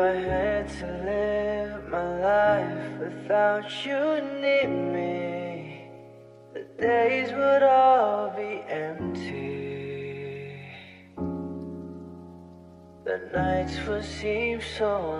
I had to live my life without you near me, the days would all be empty. The nights would seem so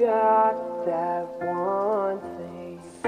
Got that one thing.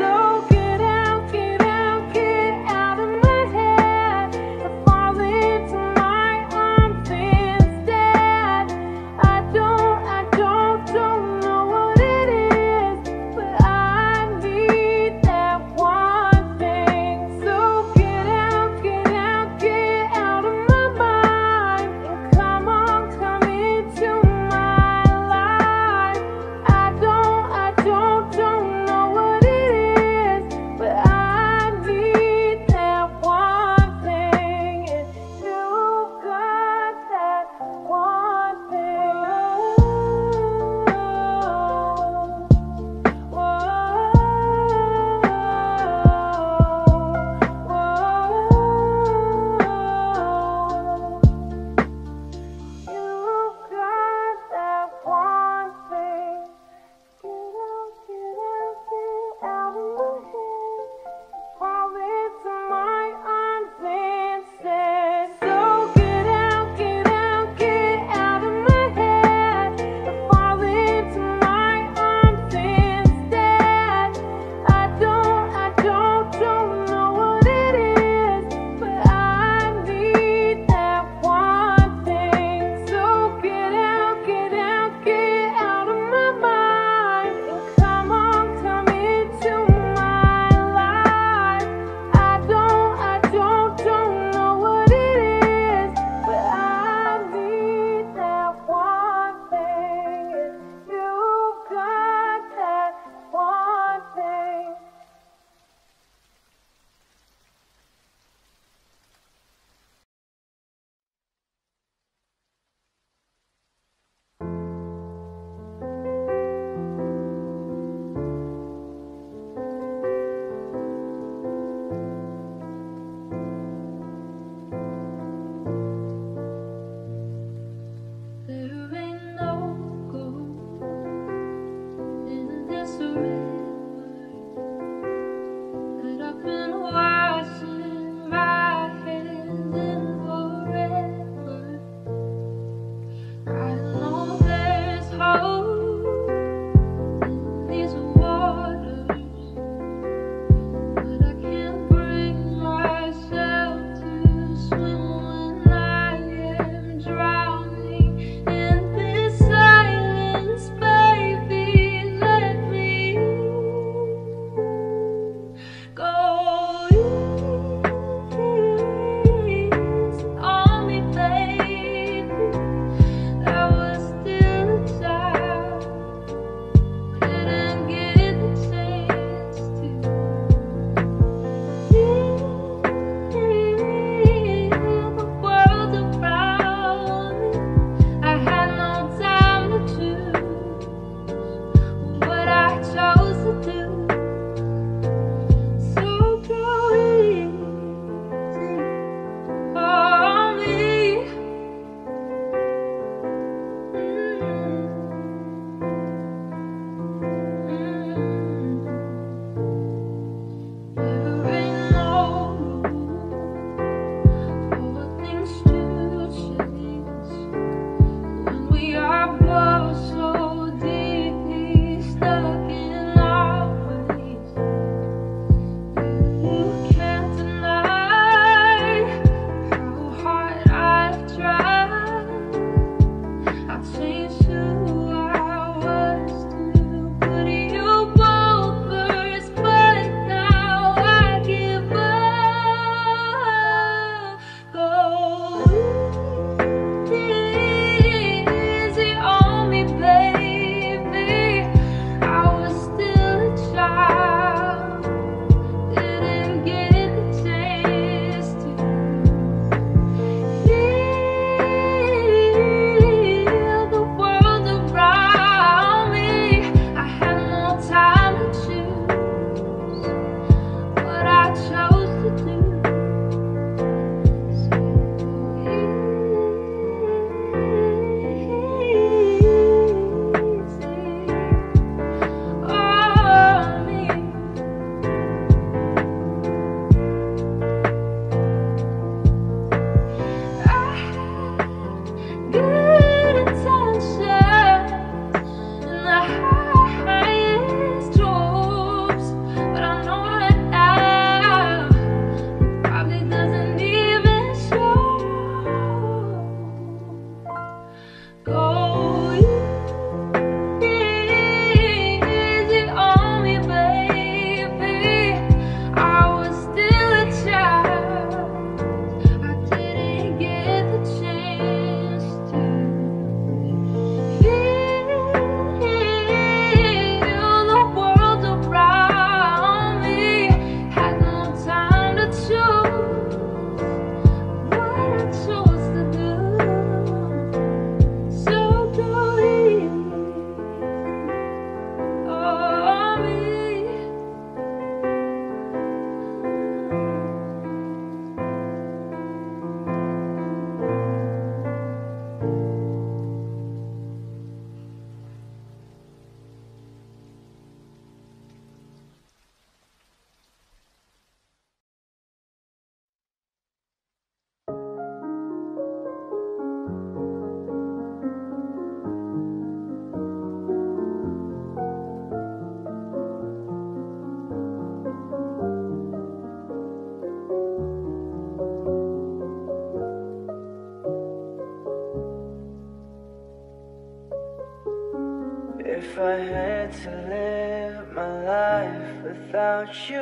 I had to live my life without you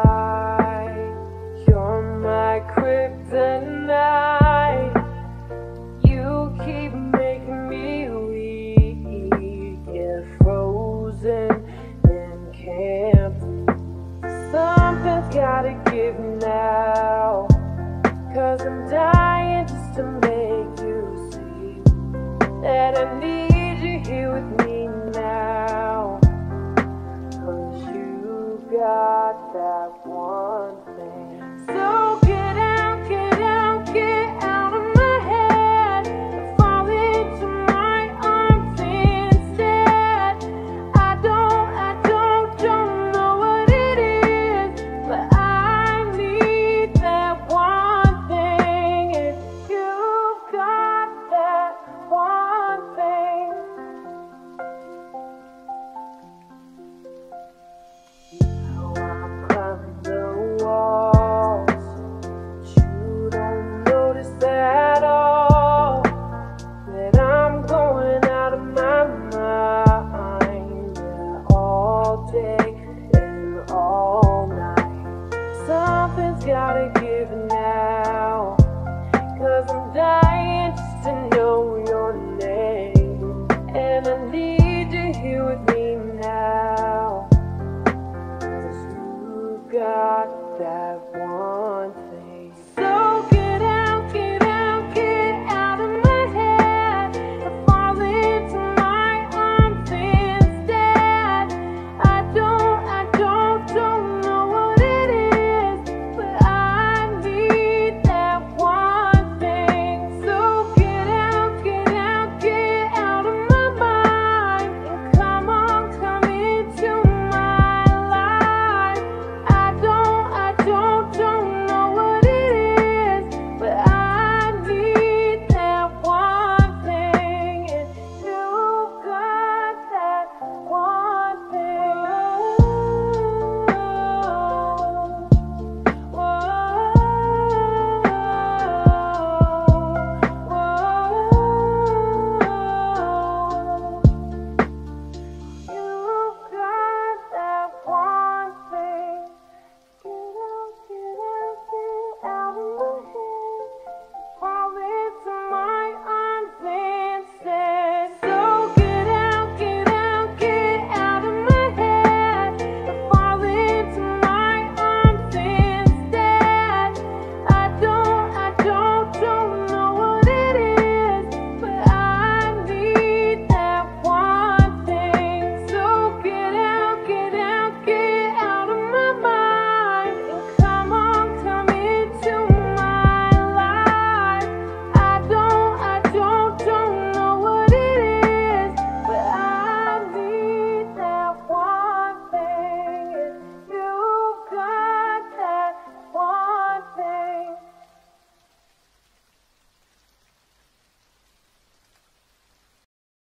God that wants